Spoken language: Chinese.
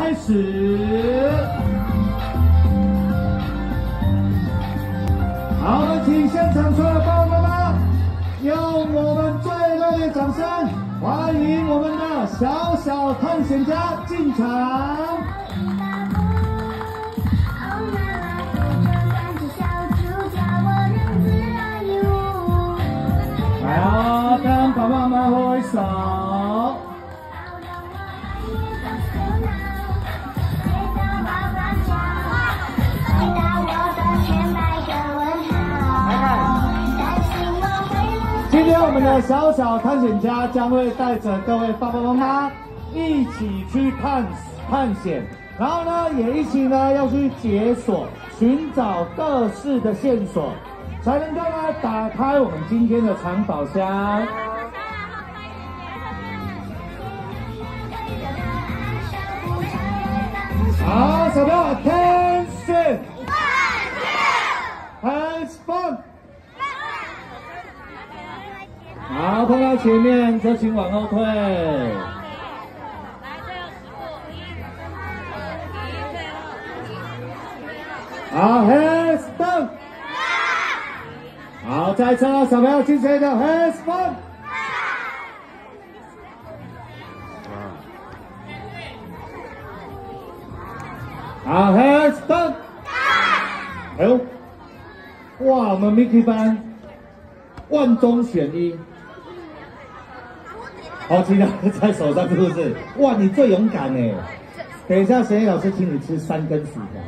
开始。好，我们请现场所有爸爸妈妈，用我们最热烈的掌声，欢迎我们的小小探险家进场。来啊，跟爸爸妈妈挥手。我们的小小探险家将会带着各位爸爸妈妈一起去探探险，然后呢，也一起呢要去解锁，寻找各式的线索，才能够呢打开我们今天的藏宝箱。好，小朋友好，碰到前面就请往后退。好，hands down。好，再一次哦，小朋友进去的 hands down。好，hands down。哎呦，哇，我们 Mickey 班万中选一。好，其他在手上是不是？哇，你最勇敢呢！等一下，贤义老师请你吃三根薯条。